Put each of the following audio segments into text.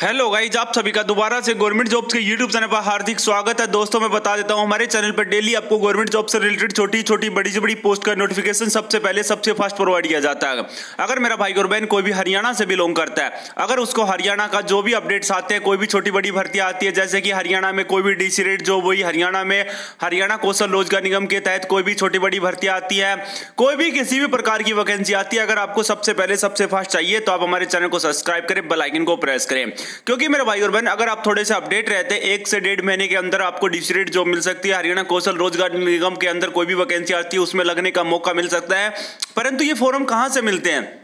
Hello guys आप सभी का दोबारा से गवर्नमेंट जॉब्स के यूट्यूब चैनल पर हार्दिक स्वागत है। दोस्तों, मैं बता देता हूँ, हमारे चैनल पर डेली आपको गवर्नमेंट जॉब से रिलेटेड छोटी छोटी बड़ी से बड़ी पोस्ट का नोटिफिकेशन सबसे पहले, सबसे फास्ट प्रोवाइड किया जाता है। अगर मेरा भाई और बहन कोई भी हरियाणा से बिलोंग करता है, अगर उसको हरियाणा का जो भी अपडेट्स आते हैं, कोई भी छोटी बड़ी भर्ती आती है, जैसे कि हरियाणा में कोई भी डीसी रेट जॉब हुई, हरियाणा में, हरियाणा कौशल रोज़गार निगम के तहत कोई भी छोटी बड़ी भर्ती आती है, कोई भी किसी भी प्रकार की वैकेंसी आती है, अगर आपको सबसे पहले, सबसे फास्ट चाहिए तो आप हमारे चैनल को सब्सक्राइब करें बेलाइकन को प्रेस करें। क्योंकि मेरे भाई और बहन, अगर आप थोड़े से अपडेट रहते हैं एक से डेढ़ महीने के अंदर आपको डिस्ट्रेट जॉब मिल सकती है, हरियाणा कौशल रोज़गार निगम के अंदर कोई भी वैकेंसी आती है, उसमें लगने का मौका मिल सकता है। परंतु ये फॉर्म कहाँ से मिलते हैं?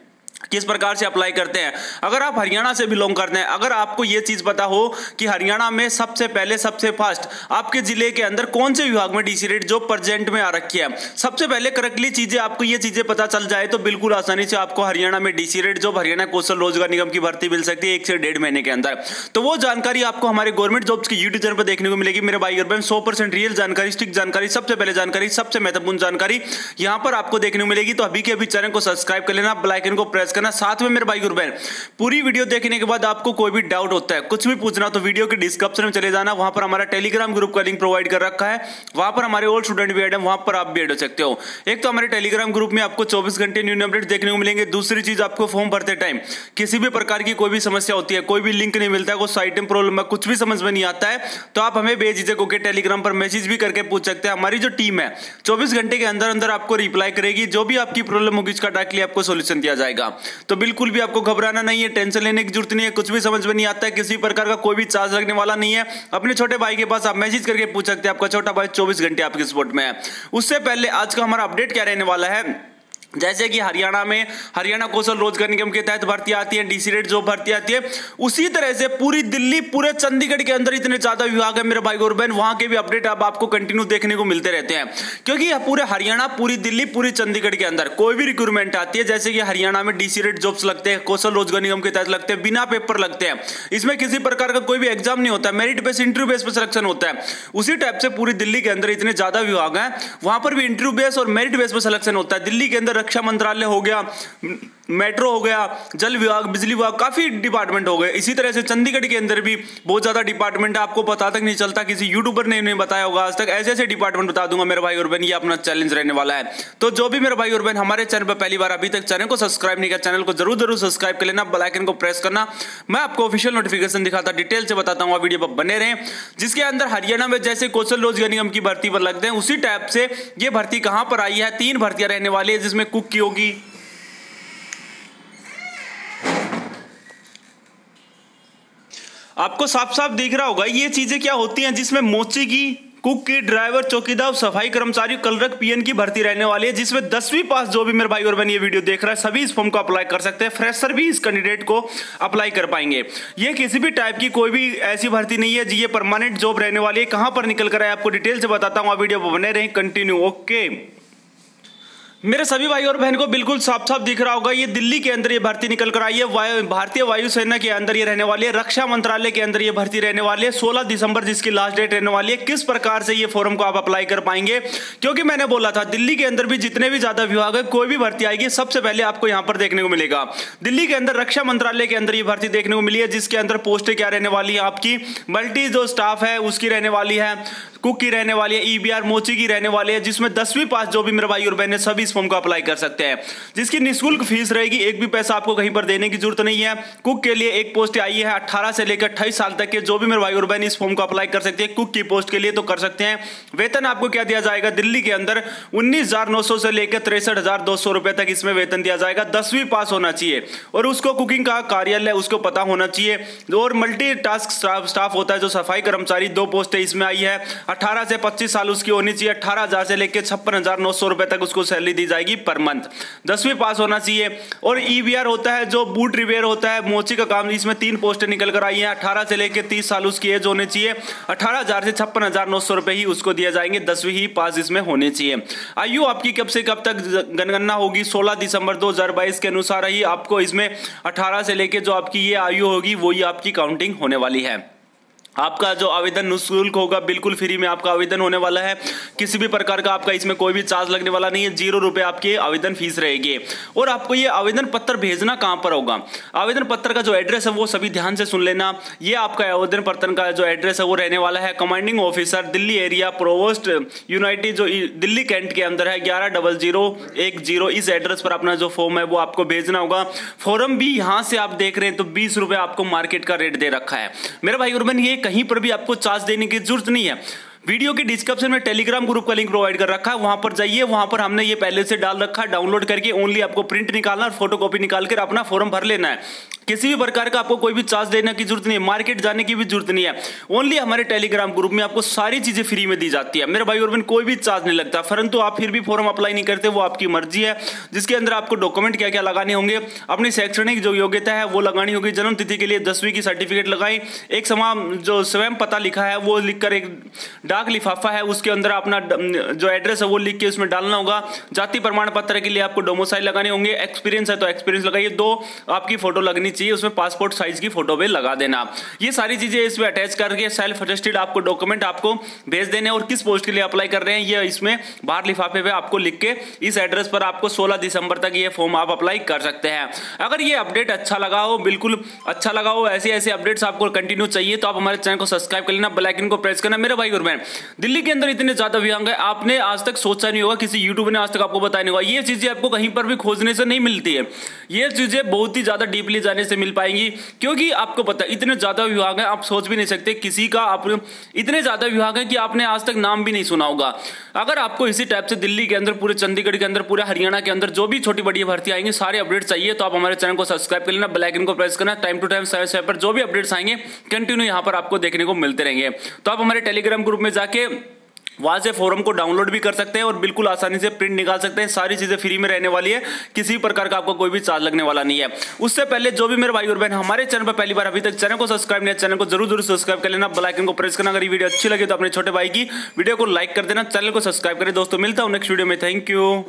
किस प्रकार से अप्लाई करते हैं? अगर आप हरियाणा से बिलोंग करते हैं, अगर आपको यह चीज़ पता हो कि हरियाणा में सबसे पहले, सबसे फास्ट आपके ज़िले के अंदर कौन से विभाग में डीसी रेट जो प्रेजेंट में आ रखी है? सबसे पहले करेक्टली चीज़ें, आपको ये चीज़ें पता चल जाए तो बिल्कुल आसानी से आपको हरियाणा में डीसी रेट जो हरियाणा कौशल रोज़गार निगम की भर्ती मिल सकती है एक से डेढ़ महीने के अंदर। तो वो जानकारी आपको हमारे गवर्नमेंट जॉब्स के यूट्यूब चैनल पर देखने को मिलेगी। मेरे भाई बहन सौ परसेंट रियल जानकारी स्टिक जानकारी, सबसे पहले जानकारी, सबसे महत्वपूर्ण जानकारी यहाँ पर आपको देखने को मिलेगी। तो अभी के अभी चैनल को सब्सक्राइब कर लेना बेलाइकन को प्रेस करना, साथ में मेरे भाई और बहन, पूरी वीडियो देखने के बाद आपको कोई भी डाउट होता है, कुछ भी पूछना तो वीडियो के डिस्क्रिप्शन में चले जाना, वहाँ पर हमारा टेलीग्राम ग्रुप का लिंक प्रोवाइड कर रखा है, वहाँ पर हमारे ओल्ड स्टूडेंट भी एड है, वहाँ पर आप भी एड हो सकते हो। एक तो हमारे टेलीग्राम ग्रुप में आपको चौबीस घंटे न्यू अपडेट देखने को मिलेंगे, दूसरी चीज़ आपको फॉर्म भरते टाइम किसी भी प्रकार की कोई भी समस्या होती है, कोई भी लिंक नहीं मिलता है कोई साइट में प्रॉब्लम है, कुछ भी समझ में नहीं आता है तो आप हमें बेझिझक होकर टेलीग्राम पर मैसेज भी करके पूछ सकते हैं। हमारी जो टीम है, चौबीस घंटे के अंदर अंदर आपको रिप्लाई करेगी, जो भी आपकी प्रॉब्लम होगी इसका डायरेक्टली आपको सोल्यूशन दिया जाएगा। तो बिल्कुल भी आपको घबराना नहीं है, टेंशन लेने की ज़रूरत नहीं है, कुछ भी समझ में नहीं आता है, किसी प्रकार का कोई भी चार्ज लगने वाला नहीं है। अपने छोटे भाई के पास आप मैसेज करके पूछ सकते हैं, आपका छोटा भाई चौबीस घंटे आपके सपोर्ट में है। उससे पहले आज का हमारा अपडेट क्या रहने वाला है? जैसे कि हरियाणा में हरियाणा कौशल रोज़गार निगम के तहत भर्ती आती है डीसी रेट जो भर्ती आती है, उसी तरह से पूरी दिल्ली, पूरे चंडीगढ़ के अंदर इतने ज़्यादा विभाग है मेरे भाई और बहन, वहाँ के भी अपडेट अब आपको कंटिन्यू देखने को मिलते रहते हैं। क्योंकि पूरे हरियाणा, पूरी दिल्ली, पूरी चंडीगढ़ के अंदर कोई भी रिक्रूटमेंट आती है, जैसे कि हरियाणा में डीसी रेट जॉब्स लगते हैं, कौशल रोज़गार निगम के तहत लगते हैं, बिना पेपर लगते हैं। इसमें किसी प्रकार का कोई भी एग्ज़ाम नहीं होता मेरिट बेस इंटरव्यू बेस पर सिलेक्शन होता है। उसी टाइप से पूरी दिल्ली के अंदर इतने ज़्यादा विभाग है, वहाँ पर भी इंटरव्यू बेस और मेरिट बेस पर सिलेक्शन होता है। दिल्ली के अंदर रक्षा मंत्रालय हो गया, मेट्रो हो गया, जल विभाग, बिजली विभाग, काफ़ी डिपार्टमेंट हो गए। इसी तरह से चंडीगढ़ के अंदर भी बहुत ज़्यादा डिपार्टमेंट है। आपको पता तक नहीं चलता, किसी यूट्यूबर ने नहीं बताया होगा, आज तक ऐसे ऐसे डिपार्टमेंट बता दूँगा, मेरे भाई और बहन, ये अपना चैलेंज रहने वाला है। तो जो भी मेरे भाई और बहन, हमारे चैनल पर पहली बार अभी तक चैनल को सब्सक्राइब नहीं किया चैनल को ज़रूर ज़रूर सब्सक्राइब कर लेना बेलाइकन को प्रेस करना। मैं आपको ऑफिशियल नोटिफिकेशन दिखाता डिटेल से बताता हूँ वीडियो पर बने रहे। जिसके अंदर हरियाणा में जैसे कौशल रोज़गार निगम की भर्ती पर लगते हैं, उसी टाइप से ये भर्ती कहाँ पर आई है? तीन भर्तियाँ रहने वाली है, जिसमें कुक की होगी। आपको साफ़ साफ़ दिख रहा होगा, ये चीज़ें क्या होती हैं जिसमें मोची की कुक की, ड्राइवर, चौकीदार, सफ़ाई कर्मचारी, कलरक, पीएन की भर्ती रहने वाली है, जिसमें दसवीं पास जो भी मेरे भाई और बहन ये वीडियो देख रहा है, सभी इस फॉर्म को अप्लाई कर सकते हैं, फ्रेशर भी इस कैंडिडेट को अप्लाई कर पाएँगे। ये किसी भी टाइप की कोई भी ऐसी भर्ती नहीं है, जी, ये परमानेंट जॉब रहने वाली है, कहाँ पर निकल कर है आपको डिटेल से बताता हूँ वीडियो बने रहे, कंटिन्यू, ओके। मेरे सभी भाई और बहन को बिल्कुल साफ़ साफ़ दिख रहा होगा, ये दिल्ली के अंदर ये भर्ती निकल कर आई है। भारतीय वायुसेना के अंदर ये रहने वाली है, रक्षा मंत्रालय के अंदर ये भर्ती रहने वाली है। 16 दिसंबर जिसकी लास्ट डेट रहने वाली है, किस प्रकार से ये फॉर्म को आप अप्लाई कर पाएँगे? क्योंकि मैंने बोला था, दिल्ली के अंदर भी जितने भी ज़्यादा विभाग है, कोई भी भर्ती आएगी, सबसे पहले आपको यहाँ पर देखने को मिलेगा। दिल्ली के अंदर रक्षा मंत्रालय के अंदर ये भर्ती देखने को मिली है, जिसके अंदर पोस्टें क्या रहने वाली है आपकी? मल्टी जो स्टाफ है, उसकी रहने वाली है कुक की रहने वाली है ईबीआर मोची की रहने वाली है, जिसमें दसवीं पास जो भी मेरे भाई और बहन है, सभी फॉर्म को अप्लाई कर सकते हैं। जिसकी निःशुल्क फ़ीस रहेगी, एक भी पैसा आपको कहीं पर देने की ज़रूरत नहीं है। कुक के लिए एक पोस्ट आई है अट्ठारह से लेकर अट्ठाईस साल तक के, जो भी मेरे भाई और बहन इस फॉर्म को अप्लाई कर सकते हैं। कुक की पोस्ट के लिए तो कर सकते हैं। वेतन आपको क्या दिया जाएगा? दिल्ली के अंदर उन्नीस से लेकर तिरसठ रुपए तक इसमें वेतन दिया जाएगा। दसवीं पास होना चाहिए। और उसको कुकिंग का कार्यालय, उसको पता होना चाहिए। और मल्टी टास्क स्टाफ होता है जो सफ़ाई कर्मचारी, दो पोस्टें इसमें आई है। अठारह से पच्चीस साल उसकी होनी चाहिए। अठारह से लेकर छप्पन रुपए तक उसको सैलरी दी जाएगी पर मंथ दसवीं पास होना चाहिए। और ईवीआर होता है, जो बूट रिपेयर होता है, मोची का काम इसमें तीन पोस्टें निकल कर आई हैं, अठारह से लेकर तीस साल उसकी एज होनी चाहिए। अठारह हज़ार से छप्पन हज़ार नौ सौ रुपए ही उसको दिया जाएँगे, दसवीं ही पास इसमें होनी चाहिए। आयु आपकी कब से कब तक जनगणना होगी? सोलह दिसंबर दो हज़ार बाईस के अनुसार ही आपको इसमें अठारह से लेकर जो आपकी ये आयु होगी वो ही आपकी काउंटिंग होने वाली है। आपका जो आवेदन निःशुल्क होगा, बिल्कुल फ्री में आपका आवेदन होने वाला है। किसी भी प्रकार का आपका इसमें कोई भी चार्ज लगने वाला नहीं है। ज़ीरो रुपए आपकी आवेदन फ़ीस रहेगी। और आपको ये आवेदन पत्र भेजना कहाँ पर होगा? आवेदन पत्र का जो एड्रेस है, वो सभी ध्यान से सुन लेना। ये आपका आवेदन पत्र का जो एड्रेस है, वो रहने वाला है commanding officer, Delhi area, provost united, जो दिल्ली कैंट के अंदर है। ग्यारह डबल ज़ीरो एक ज़ीरो, इस एड्रेस पर अपना जो फॉर्म है, वो आपको भेजना होगा। फॉर्म भी यहाँ से आप देख रहे हैं तो बीस आपको मार्केट का रेट दे रखा है। मेरा भाई उर्बन ये कहीं पर भी आपको चार्ज देने की ज़रूरत नहीं है। वीडियो के डिस्क्रिप्शन में टेलीग्राम ग्रुप का लिंक प्रोवाइड कर रखा है। वहाँ पर जाइए, वहाँ पर हमने ये पहले से डाल रखा है। डाउनलोड करके ओनली आपको प्रिंट निकालना और फ़ोटो कॉपी निकाल कर अपना फॉर्म भर लेना है। किसी भी प्रकार का आपको कोई भी चार्ज देने की ज़रूरत नहीं है मार्केट जाने की भी ज़रूरत नहीं है। ओनली हमारे टेलीग्राम ग्रुप में आपको सारी चीज़ें फ्री में दी जाती है। मेरे भाई और बहन, कोई भी चार्ज नहीं लगता। परंतु आप फिर भी फॉर्म अप्लाई नहीं करते, वो आपकी मर्ज़ी है, जिसके अंदर आपको डॉक्यूमेंट क्या क्या लगाने होंगे, अपनी शैक्षणिक जो योग्यता है वो लगानी होगी जन्म तिथि के लिए दसवीं की सर्टिफिकेट लगाई, एक समा जो स्वयं पता लिखा है, वो लिखकर एक डाक लिफाफा है, उसके अंदर अपना जो एड्रेस है वो लिख के उसमें डालना होगा। जाति प्रमाण पत्र के लिए आपको डोमोसाइल लगाने होंगे। एक्सपीरियंस है तो एक्सपीरियंस लगाइए। दो, आपकी फ़ोटो लगनी चाहिए, उसमें पासपोर्ट साइज़ की फ़ोटो भी लगा देना। ये सारी चीज़ें इसमें अटैच करके सेल्फ अटेस्टेड आपको डॉक्यूमेंट आपको भेज देने और किस पोस्ट के लिए अप्लाई कर रहे हैं, ये इसमें बाहर लिफाफे पे आपको लिख के इस एड्रेस पर आपको 16 दिसंबर तक ये फॉर्म आप अप्लाई कर सकते हैं। अगर ये अपडेट अच्छा लगा हो, बिल्कुल अच्छा लगा हो ऐसे ऐसे अपडेट्स आपको कंटिन्यू चाहिए तो आप हमारे चैनल को सब्सक्राइब कर लेना बेलाइकन को प्रेस करना। मेरे भाई और बहन दिल्ली के अंदर इतने ज़्यादा विहंग है, आपने आज तक सोचा नहीं होगा, किसी यूट्यूब ने आज तक आपको बताया नहीं होगा। ये चीज़ें आपको कहीं पर भी खोजने से नहीं मिलती है। ये चीज़ें बहुत ही ज़्यादा डीपली जाने से मिल पाएँगी, क्योंकि आपको पता इतने ज़्यादा विभाग है, आप सोच भी नहीं सकते किसी का आप इतने ज़्यादा विभाग है कि आपने आज तक नाम भी नहीं सुना होगा। अगर आपको इसी टाइप से दिल्ली के अंदर, पूरे चंडीगढ़ के अंदर, पूरे हरियाणा के अंदर जो भी छोटी बड़ी भर्ती आएँगे, सारे अपडेट चाहिए तो आप हमारे चैनल को सब्सक्राइब कर लेना बेलाइकन को प्रेस करना, टाइम टू टाइम पर जो भी अपडेट्स आएँगे, कंटिन्यू यहाँ पर आपको देखने को मिलते रहेंगे। तो आप हमारे टेलीग्राम ग्रुप में जाके वहाँ से फॉर्म को डाउनलोड भी कर सकते हैं और बिल्कुल आसानी से प्रिंट निकाल सकते हैं। सारी चीज़ें फ्री में रहने वाली है। किसी प्रकार का आपको कोई भी चार्ज लगने वाला नहीं है। उससे पहले जो भी मेरे भाई और बहन हमारे चैनल पर पहली बार अभी तक चैनल को सब्सक्राइब नहीं चैनल को ज़रूर ज़रूर सब्सक्राइब कर लेना। बेलाइकन को प्रेस करना। अगर वीडियो अच्छी लगे तो अपने छोटे भाई की वीडियो को लाइक कर देना। चैनल को सब्सक्राइब करें। दोस्तों, मिलता हूँ नेक्स्ट वीडियो में। Thank you